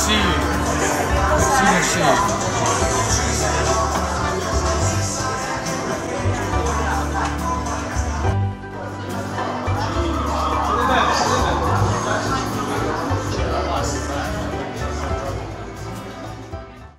see you. See you, see you.